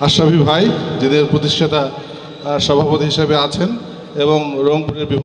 আশরাফি ভাই যিনি প্রতিষ্ঠাতা সভাপতি হিসেবে আছেন এবং রংপুরের